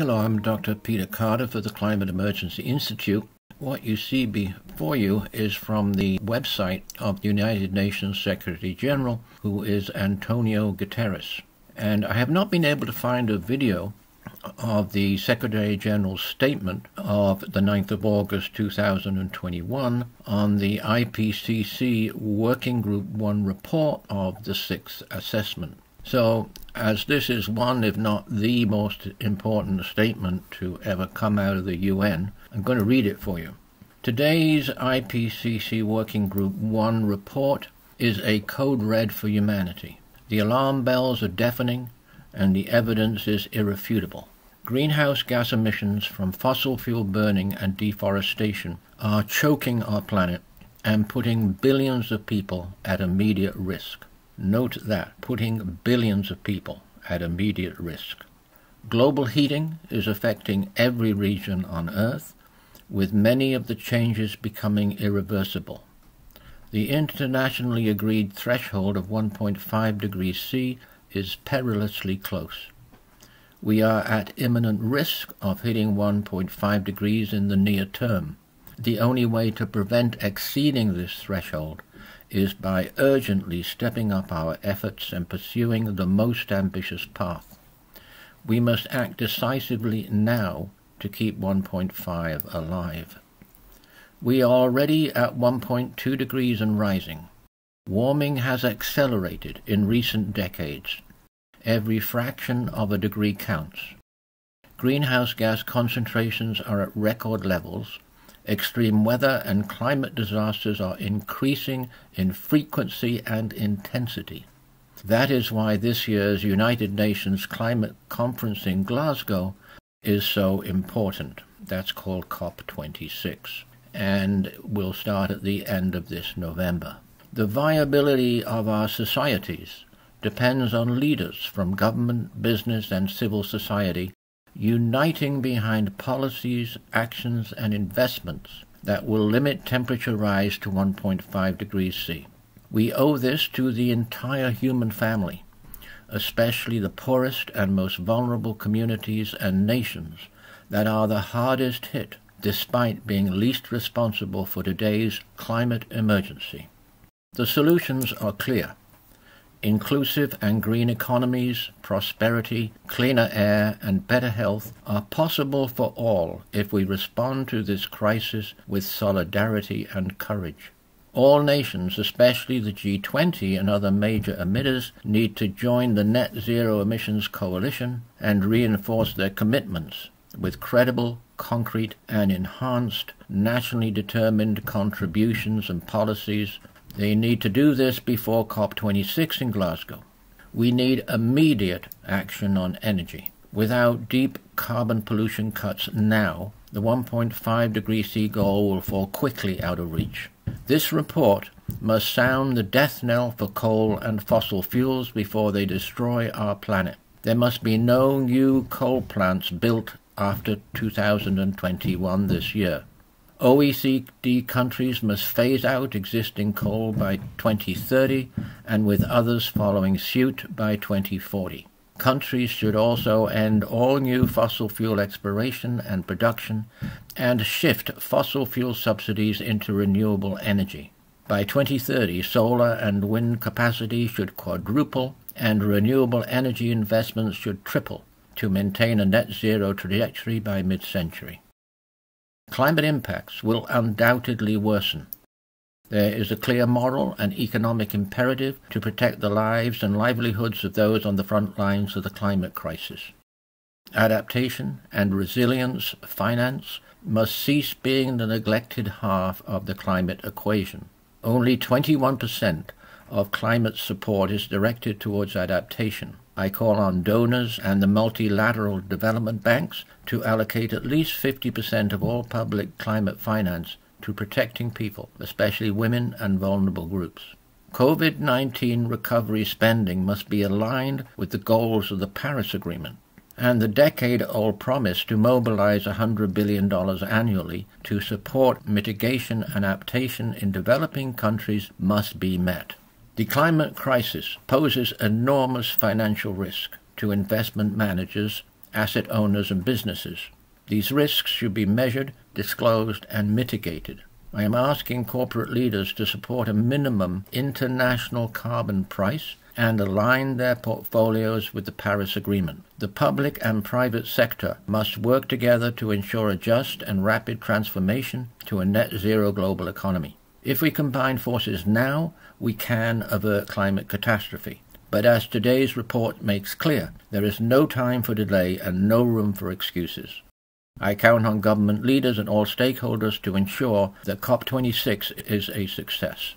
Hello, I'm Dr. Peter Carter for the Climate Emergency Institute. What you see before you is from the website of the United Nations Secretary General, who is Antonio Guterres. And I have not been able to find a video of the Secretary General's statement of the 9th of August 2021 on the IPCC Working Group 1 report of the sixth assessment. So, as this is one, if not the most important statement to ever come out of the UN, I'm going to read it for you. Today's IPCC Working Group 1 report is a code red for humanity. The alarm bells are deafening and the evidence is irrefutable. Greenhouse gas emissions from fossil fuel burning and deforestation are choking our planet and putting billions of people at immediate risk. Note that, putting billions of people at immediate risk. Global heating is affecting every region on Earth, with many of the changes becoming irreversible. The internationally agreed threshold of 1.5 degrees C is perilously close. We are at imminent risk of hitting 1.5 degrees in the near term. The only way to prevent exceeding this threshold is by urgently stepping up our efforts and pursuing the most ambitious path. We must act decisively now to keep 1.5 alive. We are already at 1.2 degrees and rising. Warming has accelerated in recent decades. Every fraction of a degree counts. Greenhouse gas concentrations are at record levels, Extreme weather and climate disasters are increasing in frequency and intensity. That is why this year's United Nations Climate Conference in Glasgow is so important. That's called COP26 and will start at the end of this November. The viability of our societies depends on leaders from government, business, and civil society uniting behind policies, actions, and investments that will limit temperature rise to 1.5 degrees C. We owe this to the entire human family, especially the poorest and most vulnerable communities and nations that are the hardest hit despite being least responsible for today's climate emergency. The solutions are clear inclusive and green economies, prosperity, cleaner air, and better health are possible for all if we respond to this crisis with solidarity and courage. All nations, especially the G20 and other major emitters, need to join the Net Zero Emissions Coalition and reinforce their commitments with credible, concrete, and enhanced nationally determined contributions and policies they need to do this before COP26 in Glasgow. We need immediate action on energy. Without deep carbon pollution cuts now, the 1.5 degree C goal will fall quickly out of reach. This report must sound the death knell for coal and fossil fuels before they destroy our planet. There must be no new coal plants built after 2021 this year. OECD countries must phase out existing coal by 2030 and with others following suit by 2040. Countries should also end all new fossil fuel exploration and production and shift fossil fuel subsidies into renewable energy. By 2030, solar and wind capacity should quadruple and renewable energy investments should triple to maintain a net zero trajectory by mid century. Climate impacts will undoubtedly worsen. There is a clear moral and economic imperative to protect the lives and livelihoods of those on the front lines of the climate crisis. Adaptation and resilience finance must cease being the neglected half of the climate equation. Only 21% of climate support is directed towards adaptation. I call on donors and the multilateral development banks to allocate at least 50% of all public climate finance to protecting people, especially women and vulnerable groups. COVID 19 recovery spending must be aligned with the goals of the Paris Agreement and the decade old promise to mobilize $100 billion annually to support mitigation and adaptation in developing countries must be met. The climate crisis poses enormous financial risk to investment managers asset owners, and businesses. These risks should be measured, disclosed, and mitigated. I am asking corporate leaders to support a minimum international carbon price and align their portfolios with the Paris Agreement. The public and private sector must work together to ensure a just and rapid transformation to a net zero global economy. If we combine forces now, we can avert climate catastrophe. But as today's report makes clear, there is no time for delay and no room for excuses. I count on government leaders and all stakeholders to ensure that COP26 is a success.